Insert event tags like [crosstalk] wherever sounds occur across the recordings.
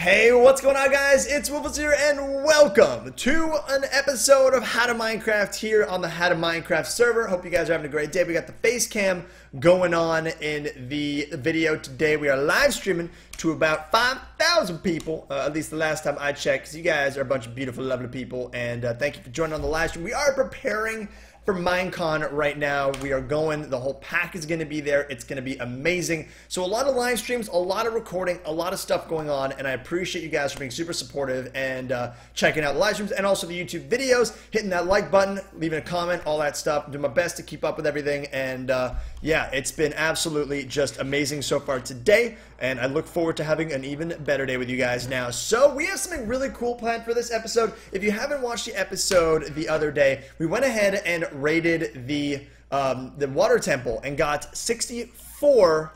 Hey, what's going on guys? It's Woofless here and welcome to an episode of How to Minecraft here on the How to Minecraft server. Hope you guys are having a great day. We got the face cam going on in the video today. We are live streaming to about 5,000 people, uh, at least the last time I checked, because you guys are a bunch of beautiful, lovely people, and uh, thank you for joining on the live stream. We are preparing for Minecon right now. We are going. The whole pack is going to be there. It's going to be amazing. So a lot of live streams, a lot of recording, a lot of stuff going on, and I appreciate you guys for being super supportive and uh, checking out the live streams and also the YouTube videos, hitting that like button, leaving a comment, all that stuff. Doing my best to keep up with everything, and uh, yeah, it's been absolutely just amazing so far today, and I look forward to having an even better day with you guys now. So we have something really cool planned for this episode. If you haven't watched the episode the other day, we went ahead and raided the um, the water temple and got 64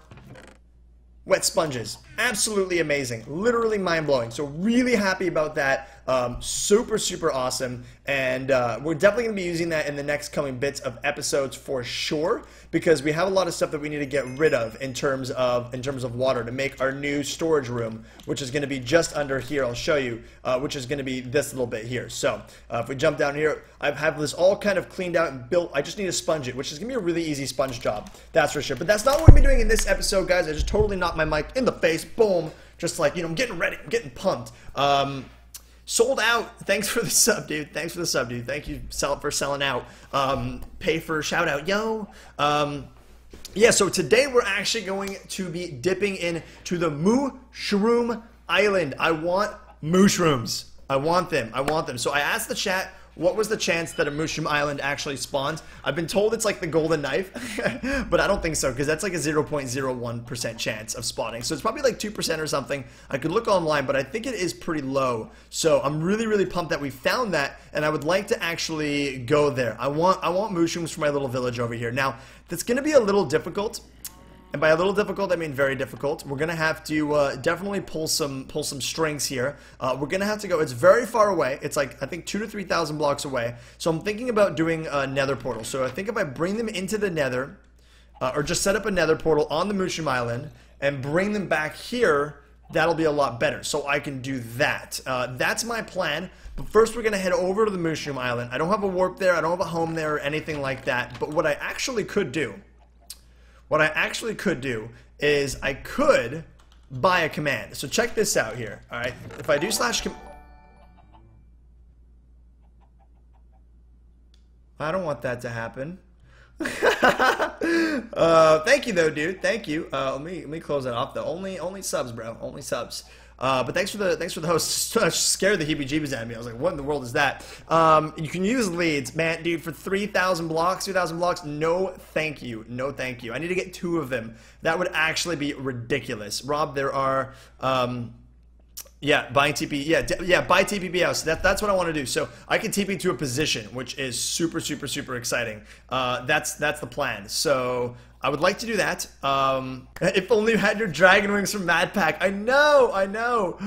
wet sponges. Absolutely amazing. Literally mind blowing. So, really happy about that. Um, super, super awesome. And uh, we're definitely to be using that in the next coming bits of episodes for sure because we have a lot of stuff that we need to get rid of in terms of in terms of water to make our new storage room, which is to be just under here. I'll show you, uh, which is to be this little bit here. So, uh, if we jump down here, I have this all kind of cleaned out and built. I just need to sponge it, which is to be a really easy sponge job. That's for sure. But that's not what we're gonna be doing in this episode, guys. I just totally knocked my mic in the face. Boom. Just like, you know, I'm getting ready. I'm getting pumped. Um, sold out. Thanks for the sub, dude. Thanks for the sub, dude. Thank you sell for selling out. Um, pay for shout out, yo. Um, yeah, so today we're actually going to be dipping into the Mushroom Island. I want mushrooms. I want them. I want them. So I asked the chat what was the chance that a mushroom island actually spawns? I've been told it's like the golden knife, [laughs] but I don't think so because that's like a 0.01% chance of spawning. So it's probably like 2% or something. I could look online, but I think it is pretty low. So I'm really, really pumped that we found that, and I would like to actually go there. I want, I want mushrooms for my little village over here. Now, that's going to be a little difficult and by a little difficult, I mean very difficult. We're gonna have to uh, definitely pull some pull some strings here. Uh, we're gonna have to go. It's very far away. It's like I think two to three thousand blocks away. So I'm thinking about doing a Nether portal. So I think if I bring them into the Nether, uh, or just set up a Nether portal on the Mushroom Island and bring them back here, that'll be a lot better. So I can do that. Uh, that's my plan. But first, we're to head over to the Mushroom Island. I don't have a warp there. I don't have a home there or anything like that. But what I actually could do what I actually could do is I could buy a command. So check this out here, alright? If I do slash com I don't want that to happen. [laughs] uh, thank you though, dude. Thank you. Uh, let me let me close that off though. Only only subs, bro. Only subs. Uh, but thanks for the thanks for the host. [laughs] Scared the heebie-jeebies at me. I was like, what in the world is that? Um, you can use leads, man, dude, for three thousand blocks, two thousand blocks. No, thank you. No, thank you. I need to get two of them. That would actually be ridiculous. Rob, there are. Um, yeah, buying TP. Yeah, yeah, buy TPP house. That, that's what I want to do. So I can TP to a position, which is super, super, super exciting. Uh, that's that's the plan. So I would like to do that. Um, [laughs] if only you had your dragon wings from Mad Pack. I know, I know.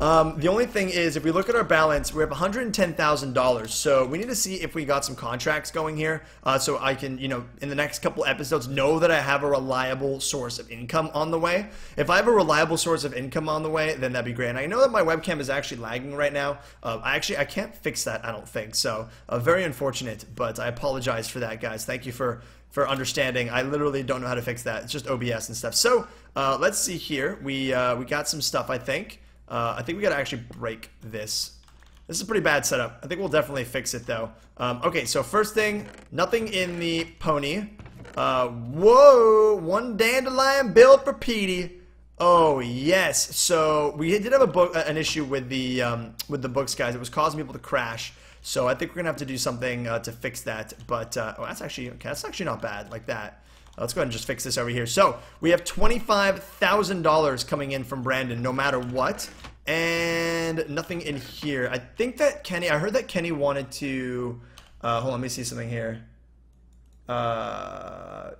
Um, the only thing is, if we look at our balance, we have $110,000. So we need to see if we got some contracts going here. Uh, so I can, you know, in the next couple episodes, know that I have a reliable source of income on the way. If I have a reliable source of income on the way, then that'd be great. And I know that my webcam is actually lagging right now. Uh, I actually, I can't fix that, I don't think. So uh, very unfortunate, but I apologize for that, guys. Thank you for for understanding. I literally don't know how to fix that. It's just OBS and stuff. So uh, let's see here. We uh, we got some stuff. I think. Uh, I think we got to actually break this. This is a pretty bad setup. I think we'll definitely fix it though. Um, okay, so first thing, nothing in the pony. Uh, whoa, one dandelion build for Petey. Oh yes. So we did have a book, an issue with the um, with the books, guys. It was causing people to crash. So I think we're gonna have to do something uh, to fix that. But uh, oh, that's actually okay. That's actually not bad like that. Let's go ahead and just fix this over here. So we have twenty-five thousand dollars coming in from Brandon, no matter what, and nothing in here. I think that Kenny. I heard that Kenny wanted to. Uh, hold on, let me see something here. Uh,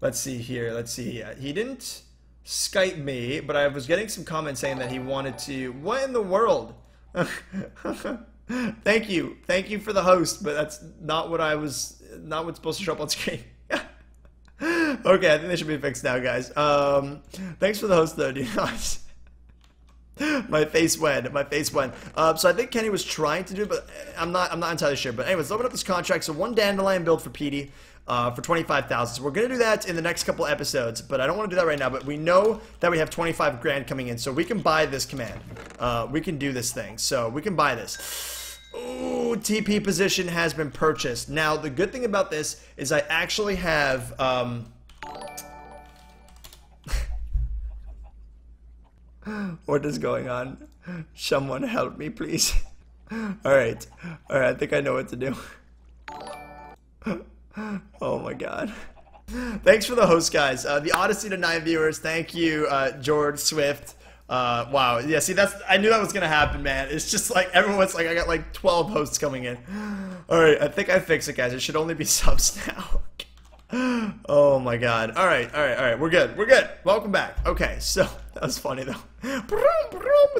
let's see here. Let's see. He didn't Skype me, but I was getting some comments saying that he wanted to. What in the world? [laughs] Thank you. Thank you for the host, but that's not what I was, not what's supposed to show up on screen. [laughs] okay, I think they should be fixed now, guys. Um, thanks for the host, though. Know, [laughs] my face went. My face went. Uh, so I think Kenny was trying to do, it, but I'm not. I'm not entirely sure. But anyways, open up this contract. So one dandelion build for Petey. Uh, for 25,000. So we're going to do that in the next couple episodes, but I don't want to do that right now. But we know that we have 25 grand coming in, so we can buy this command. Uh, we can do this thing. So we can buy this. Ooh, TP position has been purchased. Now, the good thing about this is I actually have... Um, [laughs] what is going on? Someone help me, please. [laughs] Alright. Alright, I think I know what to do. [laughs] oh my god. Thanks for the host, guys. Uh, the Odyssey to nine viewers. Thank you, uh, George Swift. Uh, wow. Yeah, see, that's I knew that was gonna happen, man. It's just like everyone's like, I got like 12 hosts coming in. All right, I think I fixed it, guys. It should only be [laughs] subs now. oh my god. All right, all right, all right. We're good. We're good. Welcome back. Okay, so that was funny though. [laughs]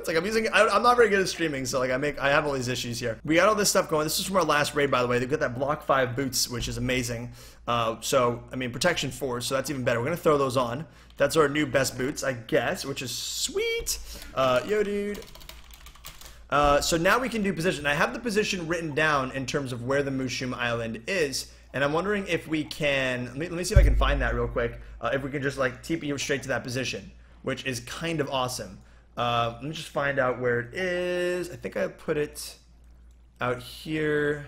It's like I'm using. I, am not very good at streaming, so like I make. I have all these issues here. We got all this stuff going. This is from our last raid, by the way. They've got that block five boots, which is amazing. Uh, so I mean, protection four, so that's even better. We're gonna throw those on. That's our new best boots, I guess, which is sweet. Uh, yo, dude. Uh, so now we can do position. I have the position written down in terms of where the Mushroom Island is. And I'm wondering if we can, let me, let me see if I can find that real quick. Uh, if we can just like TP straight to that position, which is kind of awesome. Uh, let me just find out where it is. I think I put it out here.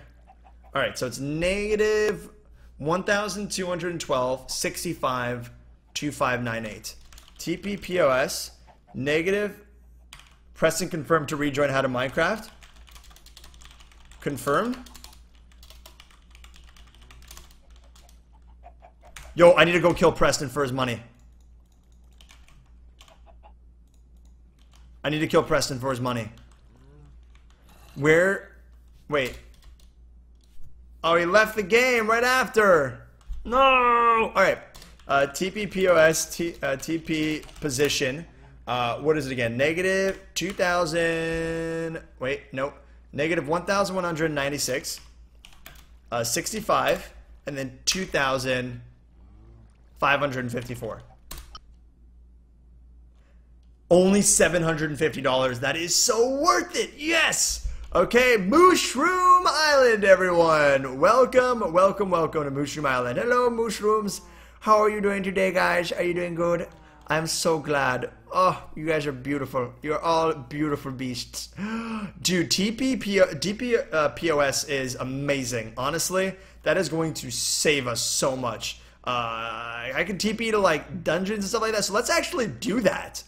All right, so it's negative 1,212, 65, 2598. TP negative, press and confirm to rejoin how to Minecraft. Confirmed. Yo, I need to go kill Preston for his money. I need to kill Preston for his money. Where? Wait. Oh, he left the game right after. No! Alright. Uh, TP POS, T, uh, TP position. Uh, what is it again? Negative 2,000. Wait, nope. Negative 1,196. Uh, 65. And then 2,000. 554 only $750 that is so worth it. Yes. Okay mushroom island everyone. Welcome welcome welcome to mushroom island. Hello mushrooms. How are you doing today guys? Are you doing good? I'm so glad. Oh you guys are beautiful. You're all beautiful beasts. [gasps] Dude tp dp uh, pos is amazing. Honestly that is going to save us so much. Uh, I can TP to like dungeons and stuff like that. So let's actually do that.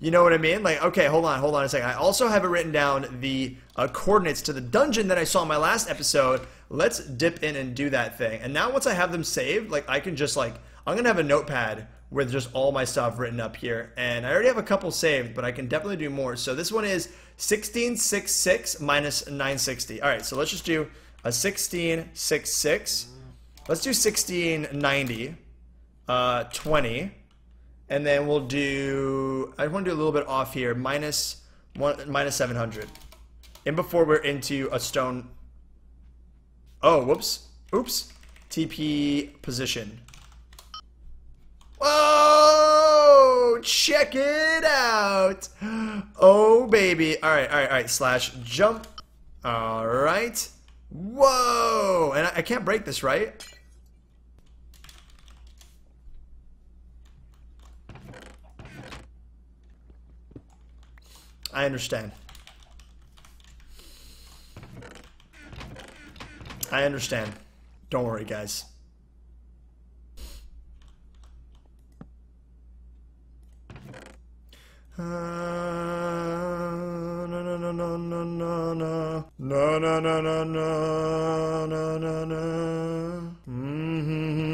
You know what I mean? Like, okay, hold on, hold on a second. I also have it written down the uh, coordinates to the dungeon that I saw in my last episode. Let's dip in and do that thing. And now once I have them saved, like I can just like, I'm gonna have a notepad with just all my stuff written up here. And I already have a couple saved, but I can definitely do more. So this one is 1666 minus 960. All right, so let's just do a 1666 Let's do 1690, uh, 20, and then we'll do, I want to do a little bit off here, minus, one, minus 700. And before we're into a stone, oh, whoops, oops, TP position. Whoa! Check it out! Oh, baby. All right, all right, all right. Slash jump. All right. Whoa! And I, I can't break this, right? I understand. I understand. Don't worry, guys. Uh, no, no, no, no, no, no, no. No, no, no, no, no, no, no, no. Mm-hmm.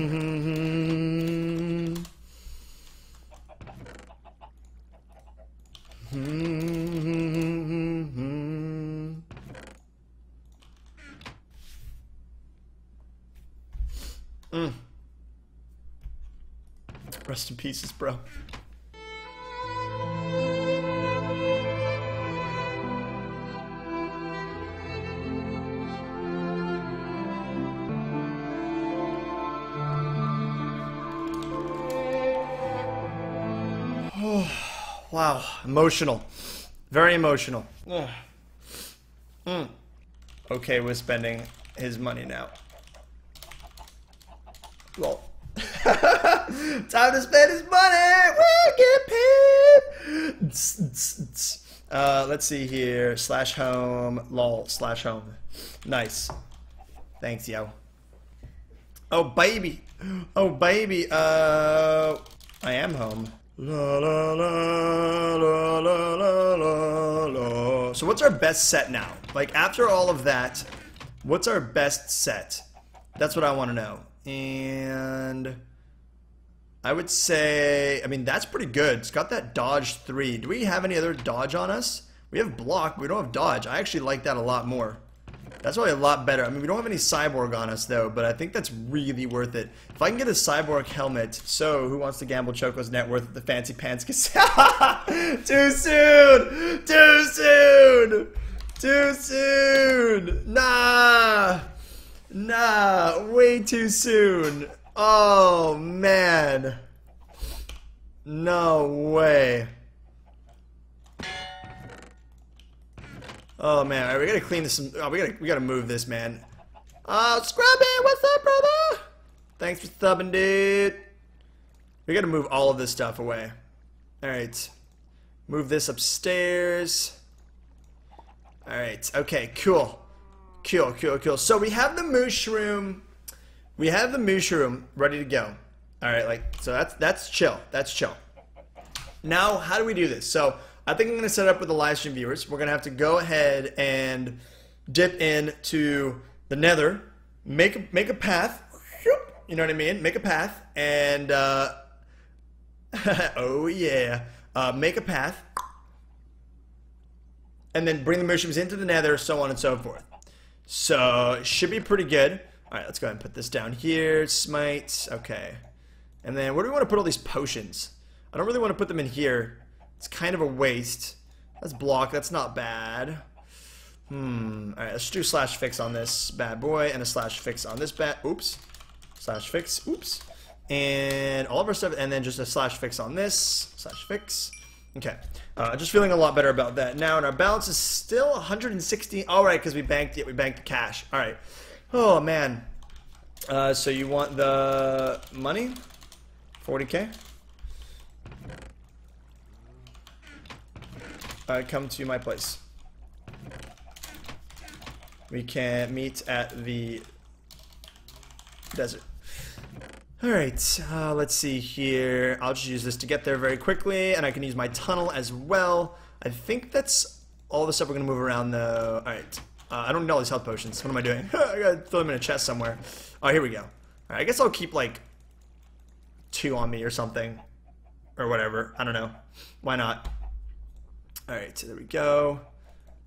Rest in pieces, bro. [sighs] Wow, emotional. Very emotional. [sighs] Mm. Okay, we're spending his money now. Time to spend his money. We get paid. Uh, let's see here. Slash home. Lol. Slash home. Nice. Thanks, yo. Oh, baby. Oh, baby. Uh, I am home. La, la, la. So what's our best set now? Like, after all of that, what's our best set? That's what I want to know. And... I would say, I mean, that's pretty good. It's got that dodge 3. Do we have any other dodge on us? We have block, but we don't have dodge. I actually like that a lot more. That's probably a lot better. I mean, we don't have any cyborg on us, though, but I think that's really worth it. If I can get a cyborg helmet, so who wants to gamble Choco's net worth at the Fancy Pants Casino? [laughs] Too soon! Too soon! Too soon! Nah! Nah, way too soon. Oh, man. No way. Oh man, right, we gotta clean this. Oh, we gotta we gotta move this, man. Uh, Scrubby, what's up, brother? Thanks for subbing, dude. We gotta move all of this stuff away. All right, move this upstairs. All right, okay, cool, cool, cool, cool. So we have the mushroom. We have the mushroom ready to go. All right, like so that's that's chill. That's chill. Now, how do we do this? So I think I'm to set up with the live stream viewers. We're going to have to go ahead and dip into the nether, make a, make a path. You know what I mean? Make a path and uh, [laughs] oh yeah, uh, make a path, and then bring the mushrooms into the nether, so on and so forth. So should be pretty good. All right, let's go ahead and put this down here. Smite. Okay, and then where do we want to put all these potions? I don't really want to put them in here it's kind of a waste. That's block. That's not bad. Hmm. Alright, let's do slash fix on this bad boy and a slash fix on this bad. Oops. Slash fix. Oops. And all of our stuff, and then just a slash fix on this. Slash fix. Okay. Uh, just feeling a lot better about that now, and our balance is still 160. All right, because we banked it. We banked cash. All right. Oh man. Uh, so you want the money? 40k. uh, come to my place. We can meet at the desert. Alright, uh, let's see here. I'll just use this to get there very quickly, and I can use my tunnel as well. I think that's all the stuff we're going to move around, though. Alright, uh, I don't need all these health potions. What am I doing? [laughs] I gotta throw them in a chest somewhere. Oh, here we go. I guess I'll keep, like, two on me or something. Or whatever. I don't know. Why not? All right, so there we go.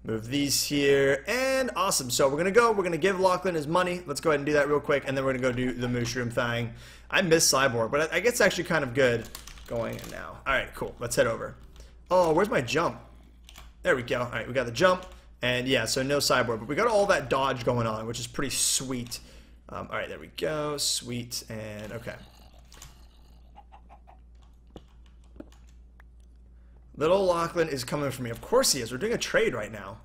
Move these here, and awesome. So we're gonna go, we're gonna give Lachlan his money. Let's go ahead and do that real quick, and then we're gonna go do the mushroom thing. I miss Cyborg, but I guess it's actually kind of good going in now. All right, cool, let's head over. Oh, where's my jump? There we go. All right, we got the jump, and yeah, so no Cyborg, but we got all that dodge going on, which is pretty sweet. Um, all right, there we go, sweet, and okay. Little Lachlan is coming for me. Of course he is. We're doing a trade right now.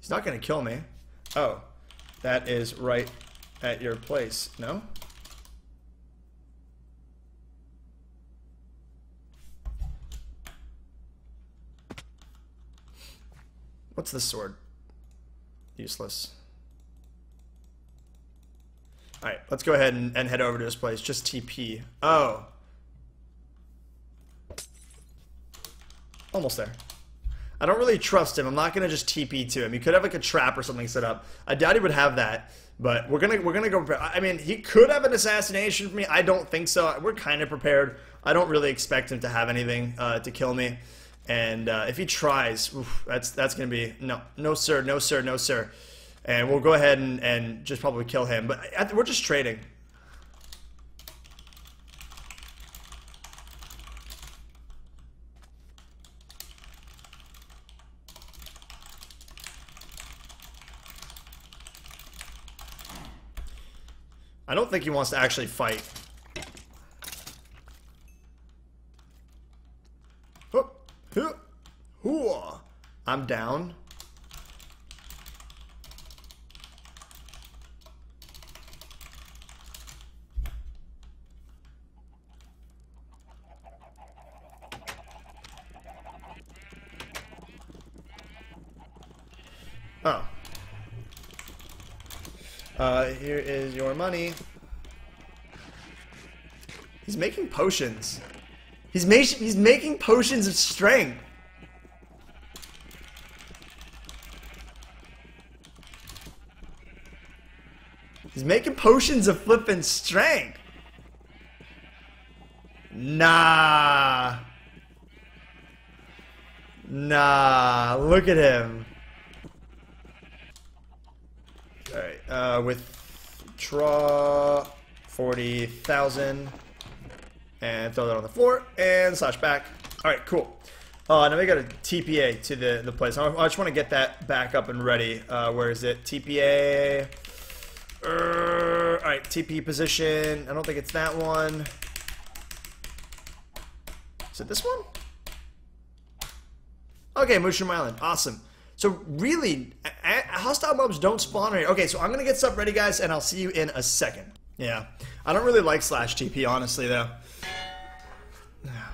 He's not going to kill me. Oh, that is right at your place. No? What's this sword? Useless. Alright, let's go ahead and, and head over to this place. Just TP. Oh. Almost there. I don't really trust him. I'm not gonna just TP to him. He could have like a trap or something set up. I doubt he would have that. But we're gonna we're gonna go. I mean, he could have an assassination for me. I don't think so. We're kind of prepared. I don't really expect him to have anything uh, to kill me. And uh, if he tries, oof, that's that's gonna be no, no sir, no sir, no sir. And we'll go ahead and, and just probably kill him. But I, we're just trading. I don't think he wants to actually fight. Oh, Hooah. I'm down. Oh. Uh, here is your money. He's making potions. He's, ma he's making potions of strength. He's making potions of flipping strength. Nah. Nah. Look at him. Alright, uh, with draw 40,000 and throw that on the floor and slash back. Alright, cool. Uh, now we got a TPA to the, the place. I, I just want to get that back up and ready. Uh, where is it? TPA. Uh, Alright, TP position. I don't think it's that one. Is it this one? Okay, Mushroom Island. Awesome. So really, hostile mobs don't spawn right. Okay, so I'm gonna get stuff ready, guys, and I'll see you in a second. Yeah, I don't really like slash TP, honestly, though.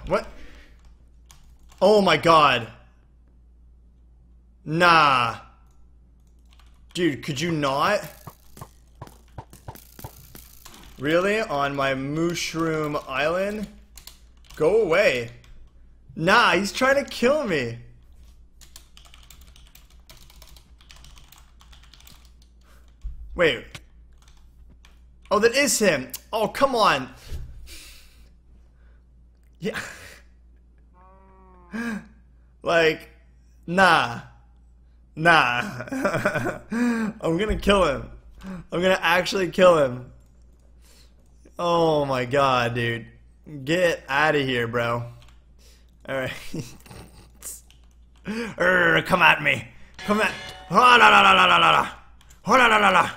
What? Oh my god. Nah. Dude, could you not? Really? On my mushroom island? Go away. Nah, he's trying to kill me. Wait. Oh, that is him. Oh, come on. Yeah. [laughs] like, nah. Nah. [laughs] I'm gonna kill him. I'm gonna actually kill him. Oh my god, dude. Get out of here, bro. Alright. [laughs] come at me. Come at. Oh, la, la, la, la, la, la. Oh, la, la, la, la.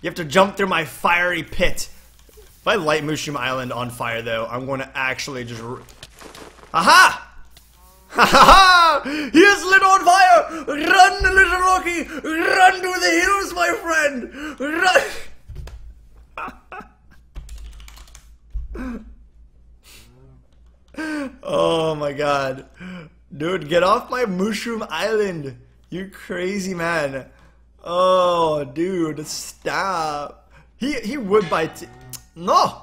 You have to jump through my fiery pit. If I light Mushroom Island on fire, though, I'm going to actually just... Aha! Ha ha ha! He is lit on fire! Run, little Rocky! Run to the hills, my friend! Run! oh my god. Dude, get off my Mushroom Island! You crazy man. Oh, dude, stop. He he would bite. No,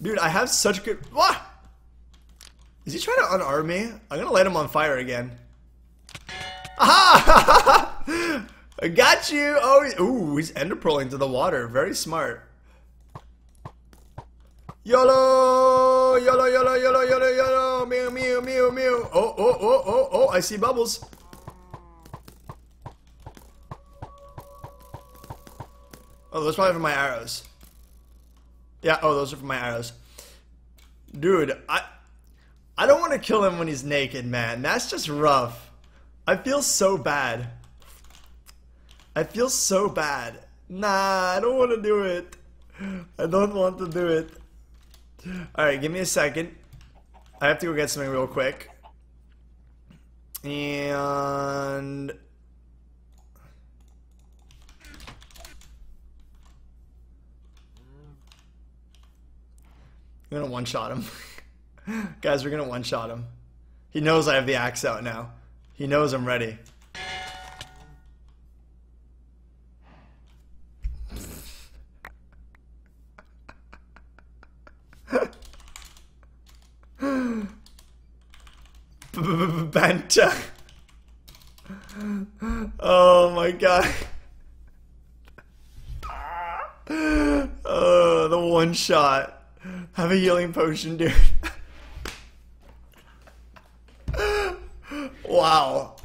dude, I have such good. What? Is he trying to unarm me? I'm gonna light him on fire again. Aha! [laughs] I got you. Oh, ooh, he's ender pearling to the water. Very smart. YOLO! YOLO, YOLO, YOLO, YOLO, YOLO! Mew, mew, mew, mew. Oh, oh, oh, oh, oh, I see bubbles. Oh, those probably for my arrows. Yeah, oh, those are for my arrows. Dude, I I don't want to kill him when he's naked, man. That's just rough. I feel so bad. I feel so bad. Nah, I don't want to do it. I don't want to do it. Alright, give me a second. I have to go get something real quick. And... We're gonna one-shot him. [laughs] Guys, we're gonna one-shot him. He knows I have the axe out now. He knows I'm ready. Oh my god. Oh, the one shot. Have a healing potion, dude. wow.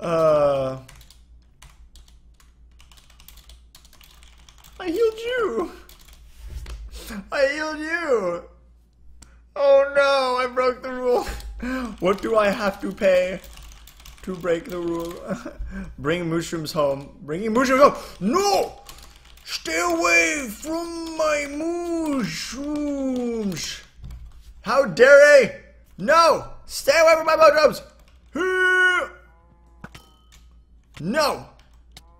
uh, I healed you. I healed you. Oh no, I broke the rule. What do I have to pay to break the rule? [laughs] Bring mushrooms home. Bringing mushrooms home. No! Stay away from my mushrooms! How dare they? No! Stay away from my mushrooms! [laughs] No!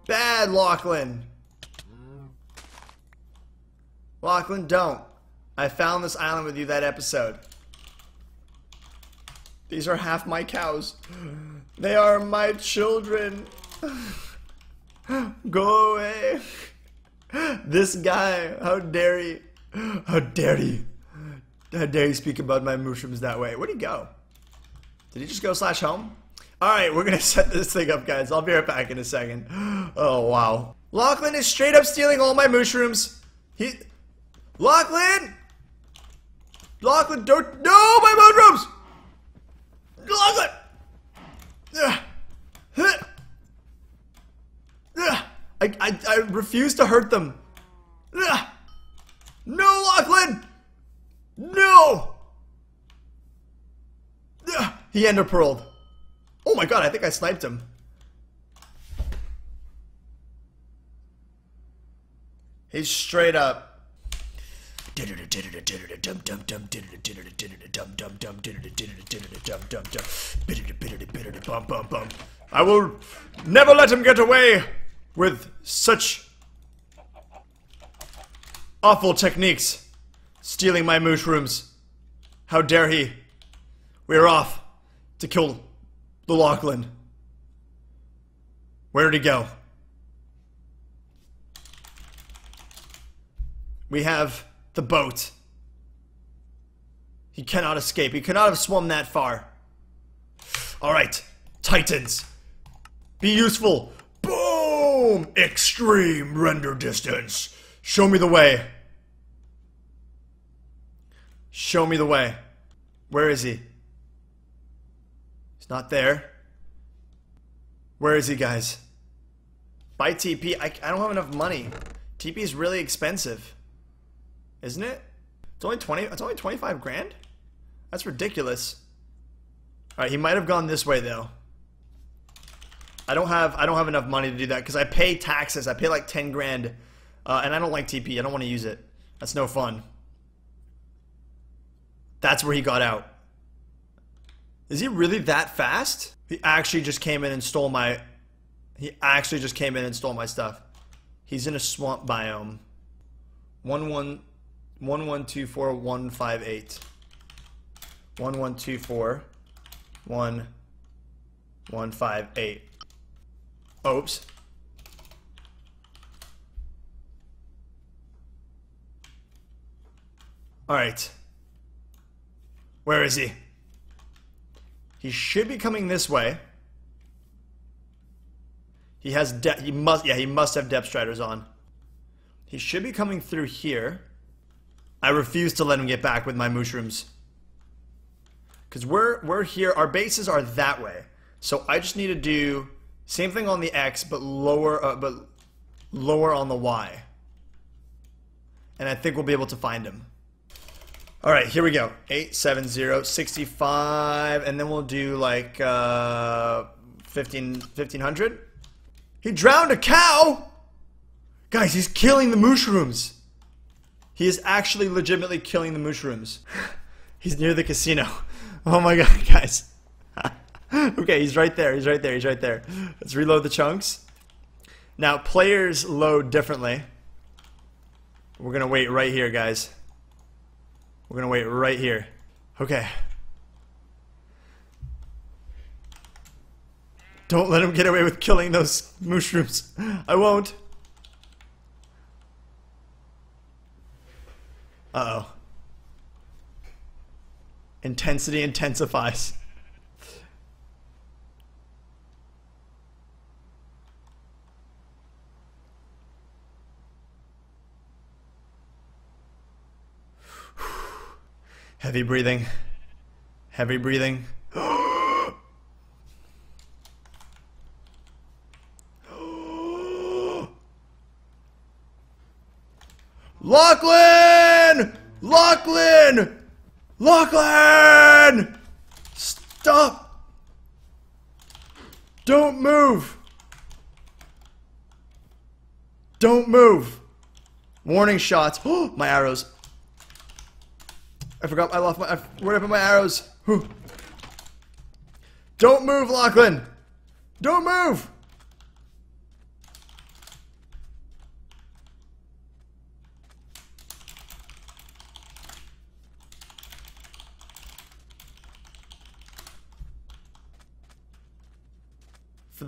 Bad, Lachlan. Lachlan, don't. I found this island with you that episode. These are half my cows. They are my children. Go away. This guy, how dare he? How dare he? How dare he speak about my mushrooms that way? Where'd he go? Did he just go slash home? Alright, we're gonna [laughs] set this thing up, guys. I'll be right back in a second. Oh, wow. Lachlan is straight up stealing all my mushrooms. He... Lachlan! Lachlan, don't... No, my mushrooms! I, I, I refuse to hurt them. No, Lachlan! No! He ender pearled. Oh my god, I think I sniped him. He's straight up. I will never let him get away with such awful techniques. Stealing my mushrooms. How dare he? We are off to kill the Lachlan. Where did he go? We have the boat. He cannot escape. He cannot have swum that far. Alright, Titans. Be useful. Boom! Extreme render distance. Show me the way. Show me the way. Where is he? He's not there. Where is he, guys? Buy TP. I, I don't have enough money. TP is really expensive. Isn't it? It's only 20 it's only 25 grand? That's ridiculous. Alright, he might have gone this way though. I don't have I don't have enough money to do that because I pay taxes. I pay like 10 grand. Uh, and I don't like TP. I don't want to use it. That's no fun. That's where he got out. Is he really that fast? He actually just came in and stole my... He actually just came in and stole my stuff. He's in a swamp biome. 1124 158. 1124 1158. Oops. Alright. Where is he? He should be coming this way. He has de he must yeah, he must have depth striders on. He should be coming through here. I refuse to let him get back with my mushrooms. Cause we're we're here, our bases are that way. So I just need to do same thing on the X, but lower uh, but lower on the Y. And I think we'll be able to find him. All right, here we go. 870, 65, and then we'll do like uh, 15, 1500. He drowned a cow! Guys, he's killing the mushrooms. He is actually legitimately killing the mushrooms. [laughs] he's near the casino. [laughs] Oh my god, [laughs] guys. okay, he's right there. He's right there. He's right there. Let's reload the chunks. Now, players load differently. We're going to wait right here, guys. We're gonna wait right here. Okay. Don't let him get away with killing those mushrooms. I won't. Uh-oh. Intensity intensifies. Heavy breathing. Heavy breathing. [gasps] Lachlan! Lachlan! Lachlan! Stop! Don't move! Don't move! Warning shots. Oh, [gasps] my arrows. I forgot I lost my. I, where are my arrows? Whew. Don't move, Lachlan! Don't move!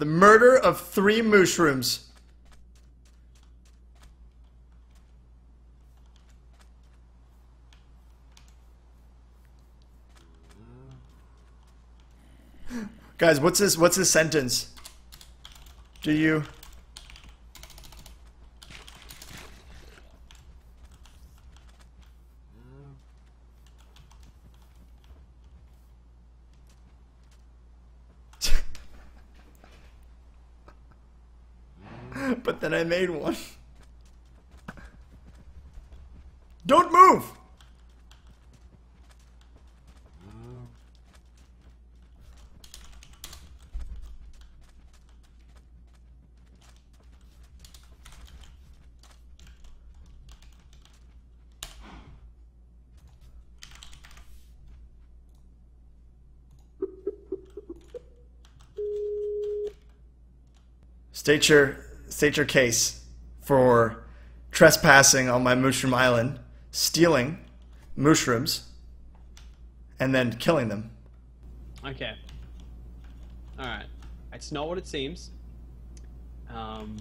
The murder of three mushrooms. Guys, what's this? what's his sentence? Do you Then I made one. Don't move! State your state your case for trespassing on my mushroom island, stealing mushrooms, and then killing them. Okay. Alright. It's not what it seems. Um,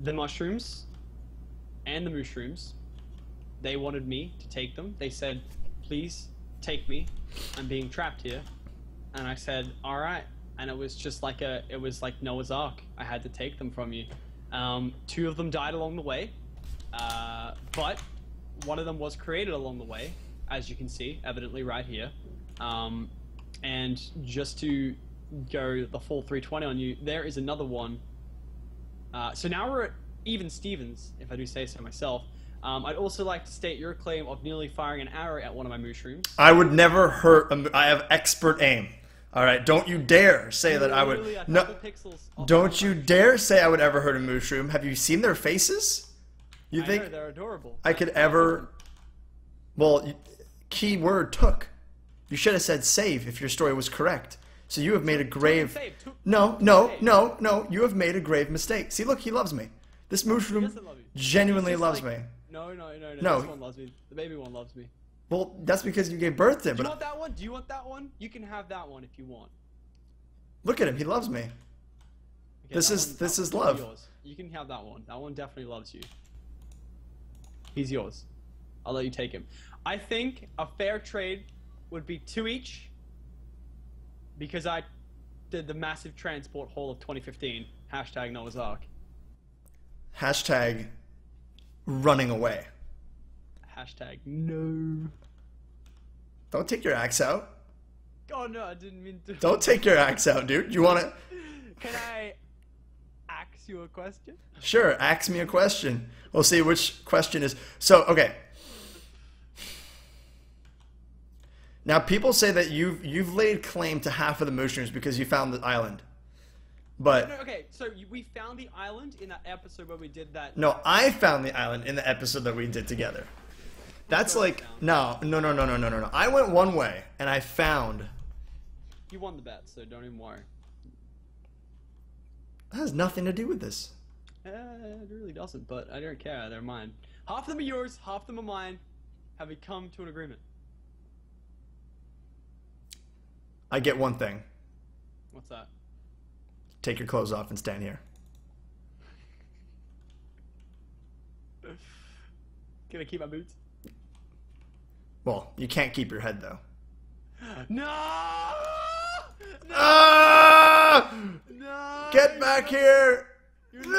the mushrooms and the mushrooms, they wanted me to take them. They said, please take me. I'm being trapped here. And I said, alright. And it was just like a, it was like Noah's Ark. I had to take them from you. Um, two of them died along the way. Uh, but one of them was created along the way, as you can see, evidently right here. Um, and just to go the full 320 on you, there is another one. Uh, so now we're at even Stevens, if I do say so myself. Um, I'd also like to state your claim of nearly firing an arrow at one of my mushrooms. I would never hurt. I have expert aim. All right, don't you dare say that I would. No, pixels don't you dare say I would ever hurt a mushroom. Have you seen their faces? You think they're adorable. I could ever? Well, key word took. You should have said save if your story was correct. So you have made a grave. No, no, no, no. You have made a grave mistake. See, look, he loves me. This mushroom doesn't love you. genuinely loves me. No, no, no, no. No. This one loves me. The baby one loves me. Well, that's because you gave birth to him. Do you want that one? Do you want that one? You can have that one if you want. look at him. He loves me. Okay, This is one- this is love. Yours. You can have that one. That one definitely loves you. He's yours. I'll let you take him. I think a fair trade would be two each. Because I did the massive transport haul of 2015. Hashtag Noah's Ark. Hashtag running away. Hashtag no. Don't take your axe out. Oh no, I didn't mean to. Don't take your axe out, dude. You want to? [laughs] Can I ask you a question? Sure, ask me a question. We'll see which question is. So, okay. Now, people say that you've you've laid claim to half of the mushrooms because you found the island, But No, but okay, so we found the island in that episode where we did that. no, I found the island in the episode that we did together. That's like no, no, no, no, no, no, no, no. I went one way and I found. You won the bet, so don't even worry. That has nothing to do with this. Eh, it really doesn't, but I don't care. They're mine. Half of them are yours, half of them are mine. Have we come to an agreement? I get one thing: What's that? take your clothes off and stand here. [laughs] Can I keep my boots? Well, you can't keep your head though. [gasps] No! No! Ah! no! Get back here! You're No,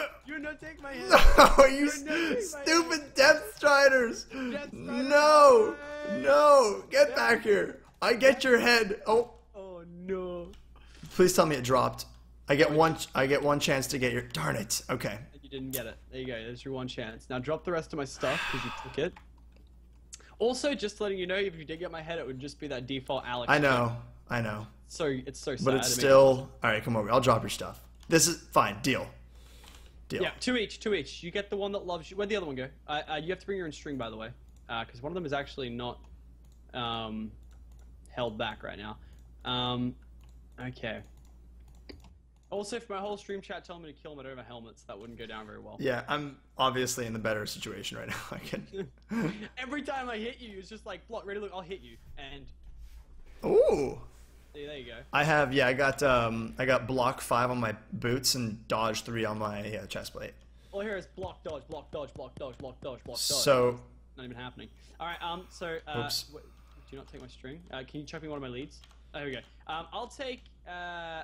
not, you're not taking my hand. [laughs] you You're not taking my stupid Depth Striders! Depth Strider No! away. No! Get back here! I get your head. Oh, Oh no. please tell me it dropped. I get one. I get one chance to get your. Darn it. Okay. You didn't get it. There you go. There's your one chance. Now drop the rest of my stuff because you took it. Also, just letting you know, if you did get my head, it would just be that default Alex. I know. I know. So it's so sad. But it's still. All right, come over. I'll drop your stuff. This is fine. Deal. Deal. Yeah, two each, two each. You get the one that loves you. Where'd the other one go? Uh, uh, you have to bring your own string, by the way, because one of them is actually not um, held back right now. Um, okay. Also, if my whole stream chat told me to kill him at over helmets, that wouldn't go down very well. Yeah, I'm obviously in the better situation right now. [laughs] I can. [laughs] Every time I hit you, it's just like block. Ready? Look, I'll hit you, and Ooh. there there you go. I have yeah. I got um. I got block five on my boots and dodge three on my uh, chest plate. All here is block, dodge, block, dodge, block, dodge, block, dodge, block, dodge. So not even happening. All right. Um. So. Uh, Oops. wait, do you not take my string? Uh, can you chuck me one of my leads? Oh, here we go. Um. I'll take uh,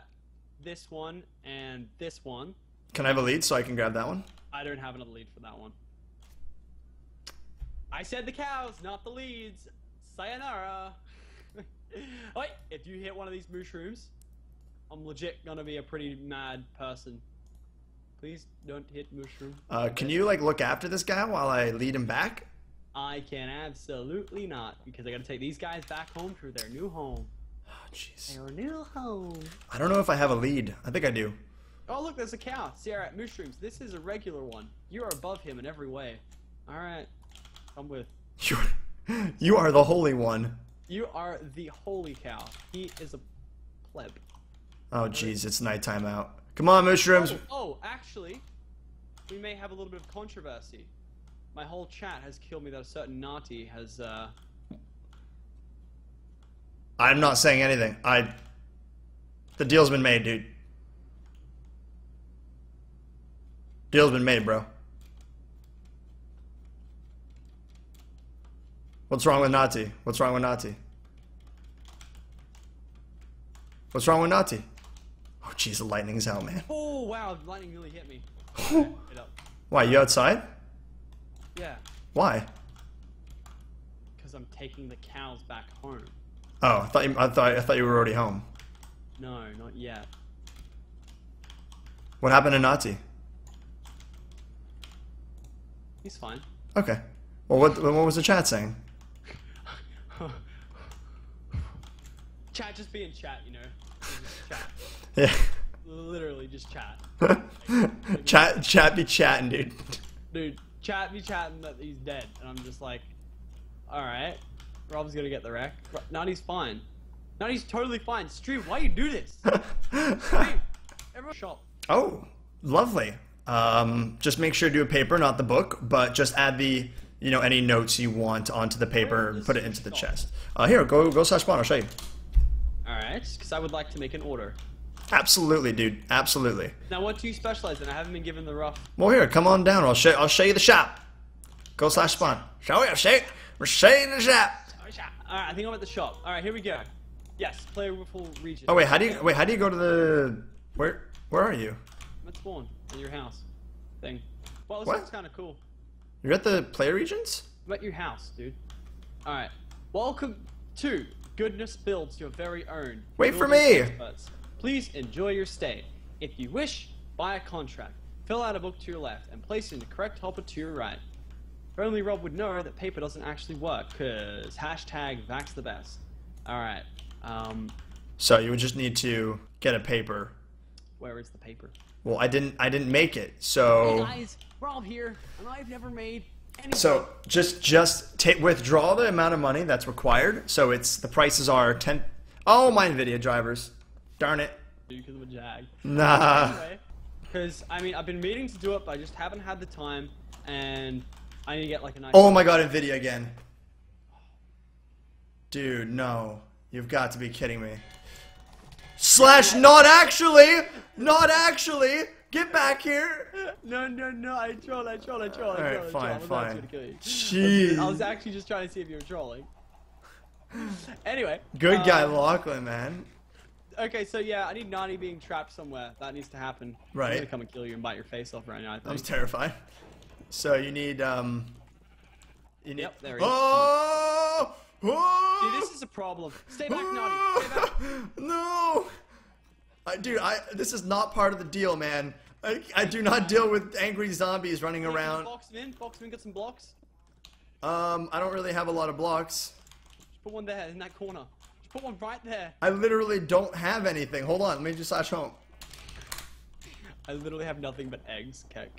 this one and this one. can I have a lead so I can grab that one? I don't have another lead for that one. I said the cows, not the leads. Sayonara. [laughs] Wait, if you hit one of these mushrooms, I'm legit gonna be a pretty mad person. Please don't hit mushroom. Uh, can you like look after this guy while I lead him back? I can absolutely not because I gotta take these guys back home to their new home. Oh, jeez. Their new home. I don't know if I have a lead. I think I do. Oh look, there's a cow. See, alright, mushrooms. This is a regular one. You are above him in every way. Alright, come with. You, [laughs] you are the holy one. You are the holy cow. He is a pleb. Oh, jeez, it's nighttime out. Come on, mushrooms. Oh, oh, actually, we may have a little bit of controversy. My whole chat has killed me that a certain Nati has, uh... I'm not saying anything. I. The deal's been made, dude. Deal's been made, bro. What's wrong with Nati? What's wrong with Nati? What's wrong with Nati? Oh, jeez, the lightning's out, man. Oh, wow, the lightning really hit me. Why, you outside? Yeah, Why? because I'm taking the cows back home. Oh, I thought you, I thought I thought you were already home. No, not yet. What happened to Nati? He's fine. Okay. Well, what what was the chat saying? [laughs] chat just being chat, you know. Chat. [laughs] Yeah. Literally just chat. [laughs] chat chat be chatting, dude. Dude, chat be chatting that he's dead, and I'm just like, alright. Rob's gonna get the. Ro- Nani's fine. Nani's totally fine. Stream, why you do this? [laughs] Stream. Everyone shop. oh, lovely. Um, just make sure to do a paper, not the book, but just add the you know any notes you want onto the paper and put it into the chest. Uh, here, go go slash spawn. I'll show you. Alright, because I would like to make an order. Absolutely, dude. Absolutely. Now, what do you specialize in? I haven't been given the rough. Well, here, come on down. I'll show I'll show you the shop. Go slash spawn. Show you. Show you. We're showing the shop. Alright, I think I'm at the shop. Alright, here we go. Yes, playable region. Oh wait, how do you wait? How do you go to the where? Where are you? I'm at spawn in your house thing. Well, this looks kind of cool. You're at the player regions. I'm at your house, dude. Alright. Welcome to Goodness Builds Your Very Own. Wait for me. Experts. Please enjoy your stay. If you wish, buy a contract. Fill out a book to your left and place it in the correct hopper to your right. If only Rob would know that paper doesn't actually work, cause hashtag Vax the best. Alright. Um, So you would just need to get a paper. where is the paper? Well, I didn't. I didn't make it. Hey So guys, Rob here, and I've never made any. so just just ta withdraw the amount of money that's required. So it's the prices are ten. Oh, my Nvidia drivers. Darn it. because of a jag. Nah. anyway, because I mean, I've been meaning to do it, but I just haven't had the time, and I need to get like a nice. Oh my god, Nvidia again. Dude, no. You've got to be kidding me. Slash, not actually! Not actually! Get back here! No, no, no! I troll, I troll, I troll, I troll, Alright, troll. fine, I was fine. you. Jeez. I was actually just trying to see if you were trolling. [laughs] Anyway. Good uh, guy, Lachlan, man. Okay, so yeah, I need Nani being trapped somewhere. That needs to happen. Right. I'm gonna come and kill you and bite your face off right now. I I was terrified. So you need, um. You need. Yep, there he is. Oh! oh! See, this is a problem. Stay back, Nani. Stay [laughs] back. no! I, dude, I this is not part of the deal, man. I, I do not deal with angry zombies running around. Box him in. Box him in. Get some blocks. Um, I don't really have a lot of blocks. Just put one there in that corner. Just put one right there. I literally don't have anything. Hold on, let me just slash [laughs] home. I literally have nothing but eggs, Keck.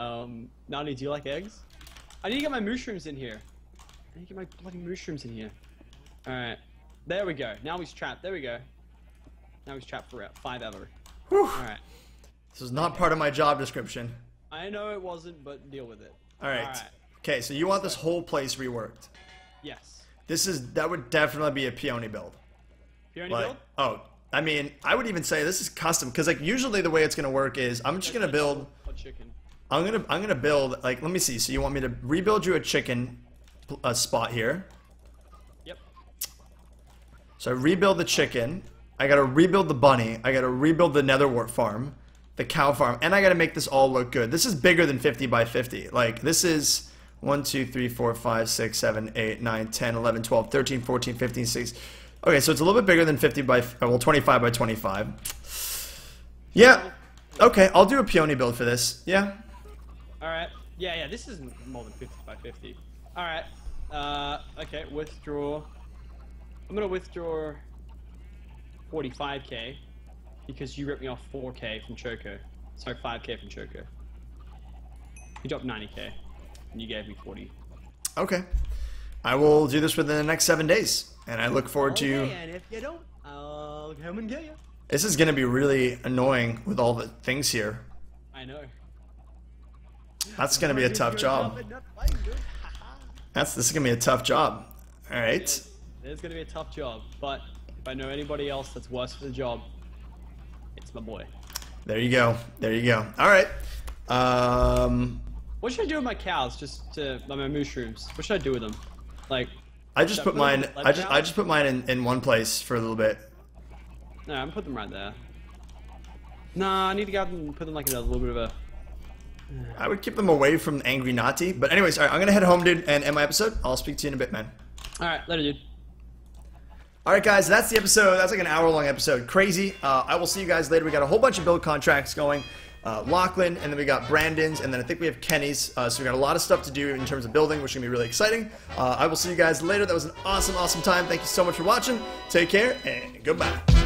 Um, Nani, do you like eggs? I need to get my mushrooms in here. I need to get my bloody mushrooms in here. Alright. There we go. Now he's trapped. There we go. Now he's trapped for five ever. Alright. This is not part of my job description. I know it wasn't, but deal with it. All right. Alright. Okay, so you want this whole place reworked. Yes. This is that would definitely be a peony build. Peony Like, build? oh, I mean, I would even say this is custom because like usually the way it's gonna work is I'm just gonna build. Chicken. I'm gonna I'm gonna build like let me see. So you want me to rebuild you a chicken uh, spot here? Yep. So I rebuild the chicken. I gotta rebuild the bunny. I gotta rebuild the nether wart farm, the cow farm, and I gotta make this all look good. This is bigger than 50 by 50. Like this is 1, 2, 3, 4, 5, 6, 7, 8, 9, 10, 11, 12, 13, 14, 15, 16. Okay, so it's a little bit bigger than 50 by, well, 25 by 25. Yeah. Okay, I'll do a peony build for this. Yeah. Alright. Yeah, yeah, this isn't more than 50 by 50. Alright. Uh, okay, withdraw. I'm gonna withdraw 45k because you ripped me off 4k from Choco. Sorry, 5k from Choco. You dropped 90k and you gave me 40. Okay. I will do this within the next seven days, and I look forward to. And if you don't, I'll come and get you. This is gonna be really annoying with all the things here. I know. That's gonna be a tough job. That's this is gonna be a tough job. All right. It's gonna be a tough job, but if I know anybody else that's worse for the job, it's my boy. There you go. There you go. All right. Um, What should I do with my cows? Just to my mushrooms. What should I do with them? Like, I just put put mine. them in the I just I just put mine in, in one place for a little bit. no, I'm gonna put them right there. Nah, I need to go out and put them like in a little bit of a. I would keep them away from Angry Naughty. But anyways, all right. I'm gonna head home, dude, and end my episode. I'll speak to you in a bit, man. All right, later, dude. All right, guys, that's the episode. That's like an hour long episode. Crazy. Uh, I will see you guys later. We got a whole bunch of build contracts going. Uh, Lachlan, and then we got Brandon's, and then I think we have Kenny's. Uh, so we got a lot of stuff to do in terms of building, which is gonna be really exciting. Uh, I will see you guys later. That was an awesome, awesome time. Thank you so much for watching. Take care, and goodbye.